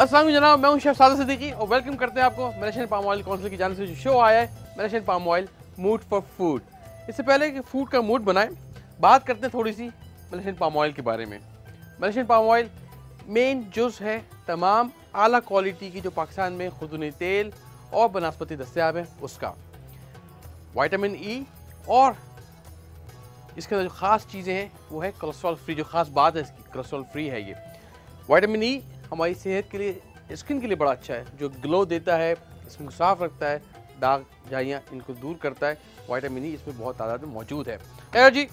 असलम जनाब, मैं हूँ शेफ सादा सिद्दीकी और वेलकम करते हैं आपको मलेशियन पाम ऑयल काउंसिल की जानब से जो शो आया है Malaysian palm oil mood for food इससे पहले कि फ़ूड का मूड बनाएँ, बात करते हैं थोड़ी सी मलेशियन पाम ऑयल के बारे में। मलेशियन पाम ऑयल मेन जुज है, तमाम आला क्वालिटी की जो पाकिस्तान में खुदनी तेल और बनस्पति दस्तियाब है, उसका। वाइटामिन ई और इसके अंदर जो ख़ास चीज़ें हैं, वो है कोलेस्ट्रॉल फ्री जो ख़ास बात है इसकी कोलेस्ट्रॉल फ्री है ये। वाइटामिन ई हमारी सेहत के लिए, स्किन के लिए बड़ा अच्छा है। जो ग्लो देता है को साफ़ रखता है, दाग झाइयाँ इनको दूर करता है वाइटामिन ई इसमें बहुत तादाद में मौजूद है। खैर जी,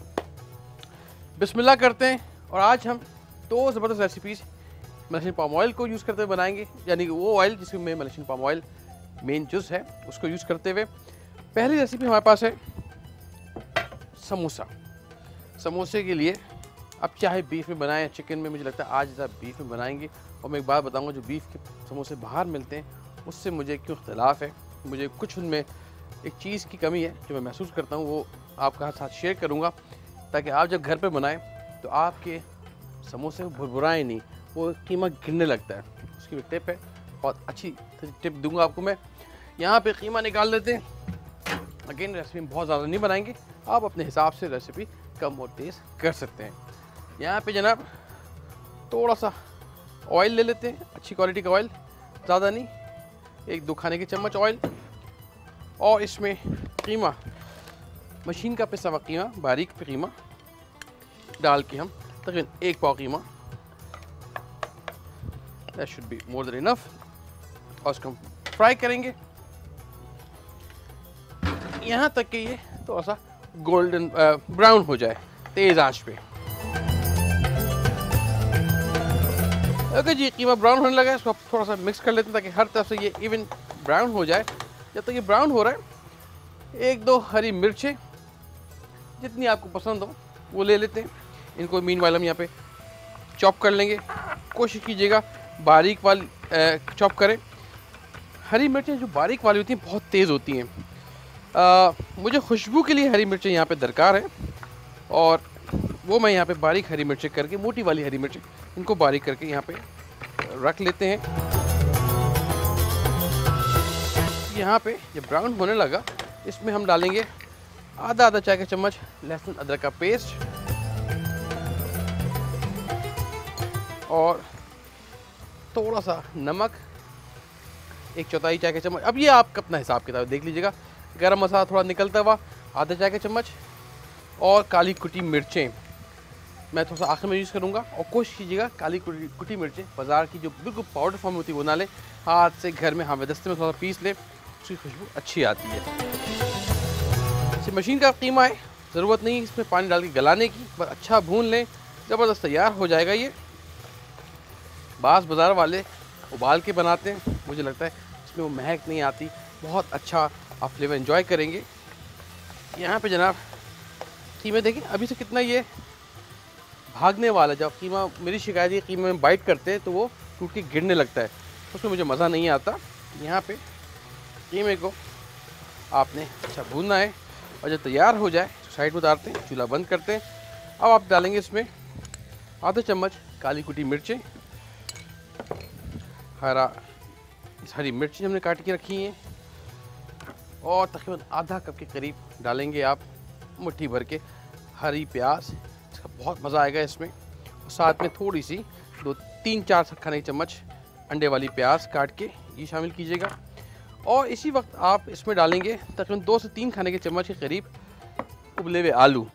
बिस्मिल्लाह करते हैं और आज हम दो ज़बरदस्त रेसिपीज़ मलेशियन पाम ऑयल को यूज़ करते हुए बनाएँगे। यानी कि वो ऑयल जिसमें मलेशियन पाम ऑयल मेन जुस है, उसको यूज़ करते हुए, पहली रेसिपी हमारे पास है समोसा। समोसे के लिए अब चाहे बीफ में बनाएँ चिकन में, मुझे लगता है आज ज़रा बीफ में बनाएँगे। और मैं एक बात बताऊँगा, जो बीफ के समोसे बाहर मिलते हैं, उससे मुझे क्यों इख्तलाफ है। मुझे कुछ उनमें एक चीज़ की कमी है, जो मैं महसूस करता हूँ, वो आपका साथ शेयर करूँगा, ताकि आप जब घर पर बनाएँ तो आपके समोसे भुरभुराएँ नहीं, वो कीमा गिरने लगता है। उसकी भी टिप है, बहुत अच्छी टिप दूँगा आपको मैं। यहाँ पे कीमा निकाल लेते हैं। अगेन रेसिपी बहुत ज़्यादा नहीं बनाएँगे, आप अपने हिसाब से रेसिपी कम और तेज़ कर सकते हैं। यहाँ पे जनाब, थोड़ा सा ऑयल ले लेते हैं। अच्छी क्वालिटी का ऑयल ज़्यादा नहीं। एक दो खाने के चम्मच ऑयल और इसमें कीमा। मशीन का पिसा हुआ कीमा, बारीक कीमा, डाल के हम तकरीबन एक पाव कीमा। That should be more than enough और उसको हम फ्राई करेंगे। यहाँ तक कि ये थोड़ा सा गोल्डन ब्राउन हो जाए, तेज़ आँच पे। ओके जी कीमा ब्राउन होने लगा है, इसको थोड़ा सा मिक्स कर लेते हैं ताकि हर तरफ़ से ये इवन ब्राउन हो जाए। जब तक ये ब्राउन हो रहा है, एक दो हरी मिर्चें, जितनी आपको पसंद हो, वो ले लेते हैं। इनको मीन वाले हम यहाँ पे चॉप कर लेंगे। कोशिश कीजिएगा बारीक वाली चॉप करें। हरी मिर्चें जो बारीक वाली होती हैं, बहुत तेज़ होती हैं। मुझे खुशबू के लिए हरी मिर्चें यहाँ पे दरकार है। और वो मैं यहाँ पे बारीक हरी मिर्चें करके, मोटी वाली हरी मिर्चें, इनको बारीक करके यहाँ पे रख लेते हैं। यहाँ पे जब ब्राउन होने लगा। इसमें हम डालेंगे आधा आधा चाय का चम्मच, लहसुन, अदरक का पेस्ट। और थोड़ा सा नमक, एक चौथाई चाय का चम्मच। अब ये आप अपना हिसाब किताब देख लीजिएगा। गरम मसाला थोड़ा निकलता हुआ, आधा चाय का चम्मच और काली कुटी मिर्चें। मैं थोड़ा सा आखिर में यूज़ करूँगा और कोशिश कीजिएगा काली कुटी मिर्चें, बाज़ार की जो बिल्कुल पाउडर फॉर्म होती है वो ना लें। हाथ से घर में हाँ दस्ते में थोड़ा पीस लें। उसकी खुशबू अच्छी आती है। इसे मशीन का कीमा है, ज़रूरत नहीं इसमें पानी डाल के गलाने की बस अच्छा भून लें, ज़बरदस्त तैयार हो जाएगा ये। बास बाज़ार वाले उबाल के बनाते हैं, मुझे लगता है इसमें वो महक नहीं आती। बहुत अच्छा आप फ्लेवर इन्जॉय करेंगे। यहाँ पे जनाब, कीमे देखें, अभी से कितना ये भागने वाला, जब कीमा, मेरी शिकायत ये कीमे में बाइट करते हैं तो वो टूट के गिरने लगता है। उसमें मुझे मज़ा नहीं आता। यहाँ पे कीमे को आपने अच्छा भूनना है और जब तैयार हो जाए तो साइड में उतारते हैं, चूल्हा बंद करते हैं। अब आप डालेंगे इसमें आधा चम्मच काली कुटी मिर्चें, हरा, हरी मिर्ची हमने काट के रखी हैं। और तकरीबन आधा कप के करीब डालेंगे आप मुट्ठी भर के हरी प्याज। बहुत मज़ा आएगा इसमें। साथ में थोड़ी सी दो, तीन, चार खाने के चम्मच अंडे वाली प्याज काट के ये शामिल कीजिएगा। और इसी वक्त आप इसमें डालेंगे तकरीबन दो से तीन खाने के चम्मच के करीब उबले हुए आलू।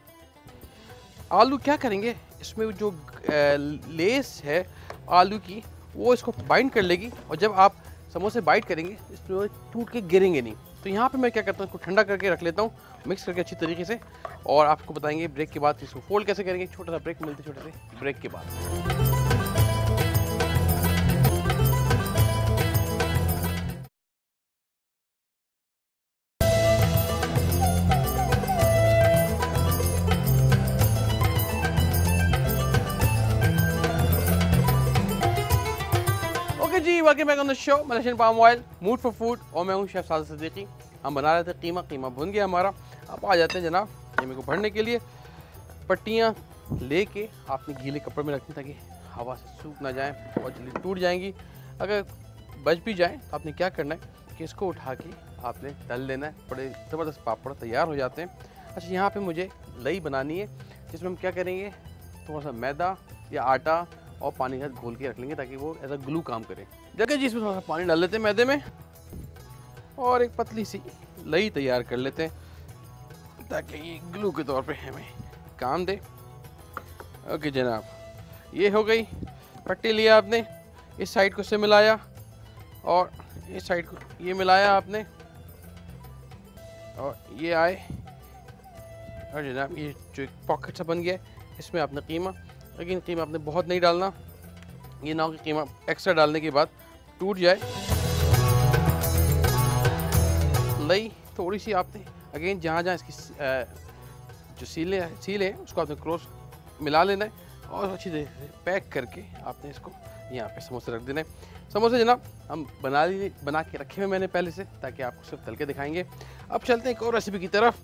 आलू क्या करेंगे? इसमें जो लेस है आलू की, वो इसको बाइंड कर लेगी और जब आप समोसे बाइट करेंगे, इसमें टूट के गिरेंगे नहीं। तो यहाँ पे मैं क्या करता हूँ, इसको ठंडा करके रख लेता हूँ मिक्स करके अच्छी तरीके से। और आपको बताएँगे ब्रेक के बाद इसको फोल्ड कैसे करेंगे, छोटा सा ब्रेक मिलते छोटे से ब्रेक के बाद। Welcome back on the show Malaysian palm oil mood for food और मैं हूँ शेफ साद सदीकी हम बना रहे थे कीमा कीमा भुन गया हमारा. अब आ जाते हैं जनाब कीमे को भरने के लिए. पट्टियाँ लेके आपने गीले कपड़े में रखनी ताकि हवा से सूख ना जाए और जल्दी टूट जाएँगी. अगर बच भी जाए तो आपने क्या करना है कि इसको उठा के आपने तल लेना है. बड़े ज़बरदस्त पापड़ तैयार हो जाते हैं. अच्छा यहाँ पे मुझे लई बनानी है, जिसमें हम क्या करेंगे? थोड़ा सा मैदा या आटा और पानी के साथ घोल के रख लेंगे ताकि वो एज अ ग्लू काम करे. जगह जी, इसमें थोड़ा सा पानी डाल लेते हैं मैदे में। और एक पतली सी लई तैयार कर लेते हैं, ताकि ये ग्लू के तौर पे हमें काम दे। ओके जनाब, ये हो गई, पट्टी लिया आपने, इस साइड को से मिलाया, और इस साइड को ये मिलाया आपने, और ये आए। और जनाब, ये जो एक पॉकेट सा बन गया इसमें आपने कीमा, लेकिन कीमा आपने बहुत नहीं डालना। ये ना कि कीमा एक्स्ट्रा डालने के बाद टूट जाए। लई थोड़ी सी आपने अगेन जहाँ जहाँ इसकी जो सीले सीले हैं, उसको आपने क्रॉस मिला लेना है और अच्छी तरह से पैक करके आपने इसको यहाँ पे समोसे रख देना है। समोसे जनाब, हम बना लिए बना के रखे हुए मैंने पहले से, ताकि आपको सिर्फ़ तल के दिखाएँगे। अब चलते हैं एक और रेसिपी की तरफ़,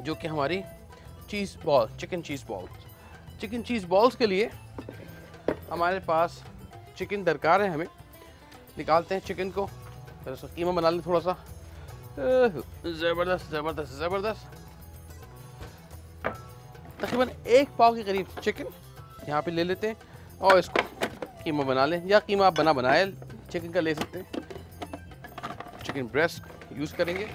जो कि हमारी cheese ball chicken cheese balls chicken cheese balls के लिए हमारे पास चिकन दरकार है हमें। निकालते हैं चिकन को। फिर उसका कीमा बना लें थोड़ा सा। ज़बरदस्त ज़बरदस्त ज़बरदस्त। तकरीबन एक पाव के करीब चिकन यहाँ पे ले लेते हैं और इसको कीमा बना लें। या कीमा आप बना, बनाए चिकन का ले सकते हैं। चिकन ब्रेस्ट यूज़ करेंगे।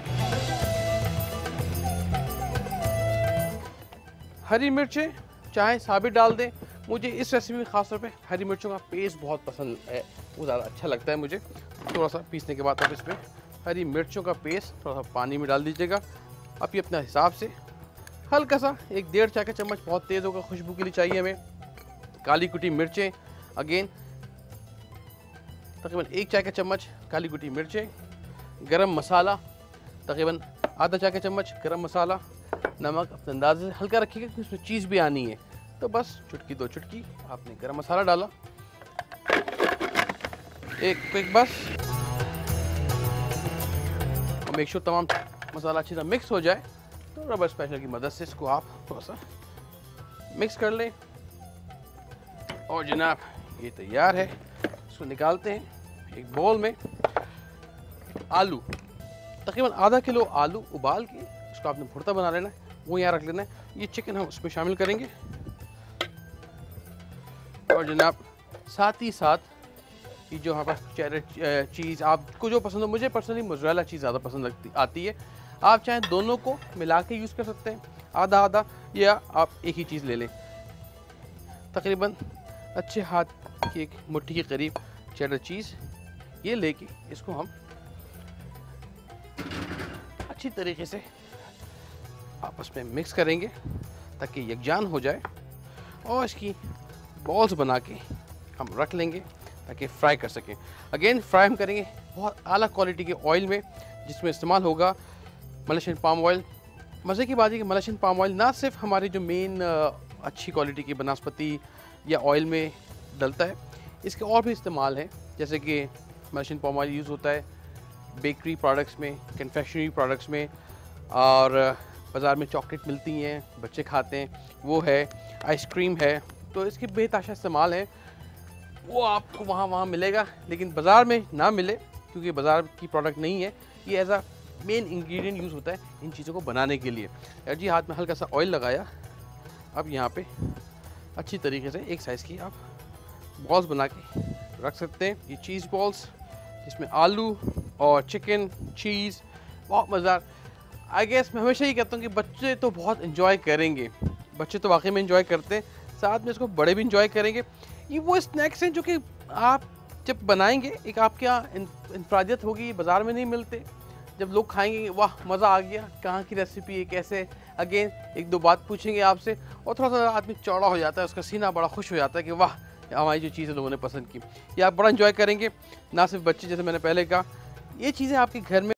हरी मिर्चें चाहे साबित डाल दें। मुझे इस रेसिपी में खास तौर पे हरी मिर्चों का पेस्ट बहुत पसंद है। वो ज़्यादा अच्छा लगता है मुझे। थोड़ा सा पीसने के बाद आप इसमें हरी मिर्चों का पेस्ट थोड़ा सा पानी में डाल दीजिएगा। आप ये अपने हिसाब से हल्का सा एक डेढ़ चाय का चम्मच बहुत तेज़ होगा, खुशबू के लिए चाहिए हमें। काली कुटी मिर्चें, अगेन तकरीबन एक चाय का चम्मच काली कुटी मिर्चें, गरम मसाला, तकरीबन आधा चाय का चम्मच गरम मसाला, नमक अपने अंदाजे से हल्का रखिएगा, क्योंकि उसमें चीज़ भी आनी है। तो बस चुटकी दो चुटकी, आपने गरम मसाला डाला। एक क्विक बस। और मेक श्योर तमाम मसाला अच्छी तरह मिक्स हो जाए तो रबर स्पेशल की मदद से इसको आप थोड़ा सा मिक्स कर लें। और जनाब, ये तैयार है। इसको निकालते हैं एक बॉल में। आलू, तकरीबन आधा किलो आलू उबाल के उसको आपने भुर्ता बना लेना है, वो यहाँ रख लेना है। ये चिकन हम उसमें शामिल करेंगे। और जनाब, साथ ही साथ ये जो हमारे पास चीज़ आपको जो पसंद हो, मुझे पर्सनली मोजरेला चीज़ ज़्यादा पसंद लगती, आती है। आप चाहे दोनों को मिला के यूज़ कर सकते हैं। आधा आधा या आप एक ही चीज़ ले लें। तकरीबन अच्छे हाथ की एक मुट्ठी के करीब चेडर चीज़ ये लेके इसको हम अच्छी तरीके से आपस में मिक्स करेंगे ताकि यकजान हो जाए और इसकी बॉल्स बना के हम रख लेंगे। ताकि फ्राई कर सकें। अगेन फ्राई हम करेंगे बहुत आला क्वालिटी के ऑयल में, जिसमें इस्तेमाल होगा मलेशियन पाम ऑयल मज़े की बात है कि मलेशियन पाम ऑयल ना सिर्फ़ हमारी जो मेन अच्छी क्वालिटी की बनस्पति या ऑयल में डलता है, इसके और भी इस्तेमाल हैं। जैसे कि मलेशियन पाम ऑयल यूज़ होता है बेकरी प्रोडक्ट्स में कन्फेक्शनरी प्रोडक्ट्स में, और बाज़ार में चॉकलेट मिलती हैं, बच्चे खाते हैं, वो है आइसक्रीम है। तो इसके बेताशा इस्तेमाल है। वो आपको वहाँ वहाँ मिलेगा, लेकिन बाज़ार में ना मिले, क्योंकि बाज़ार की प्रोडक्ट नहीं है। ये as a main ingredient use होता है इन चीज़ों को बनाने के लिए। जी, हाथ में हल्का सा ऑयल लगाया। अब यहाँ पे अच्छी तरीके से एक साइज़ की आप बॉल्स बना के रख सकते हैं। ये चीज़ बॉल्स जिसमें आलू और चिकन चीज़ बहुत मज़ेदार। आई गेस मैं हमेशा ही कहता हूँ कि बच्चे तो बहुत इन्जॉय करेंगे। बच्चे तो वाकई में इन्जॉय करते हैं। साथ में इसको बड़े भी इन्जॉय करेंगे। ये वो स्नैक्स हैं जो कि आप जब बनाएँगे, एक आपके यहाँ इंफरादियत होगी, बाज़ार में नहीं मिलते। जब लोग खाएँगे, वाह, मज़ा आ गया। कहाँ की रेसिपी है, कैसे अगेन एक दो बात पूछेंगे आपसे और थोड़ा सा आदमी चौड़ा हो जाता है, उसका सीना बड़ा खुश हो जाता है कि वाह, हमारी जो चीज़ें लोगों ने पसंद की। ये आप बड़ा इन्जॉय करेंगे, ना सिर्फ़ बच्चे, जैसे मैंने पहले कहा। ये चीज़ें आपके घर में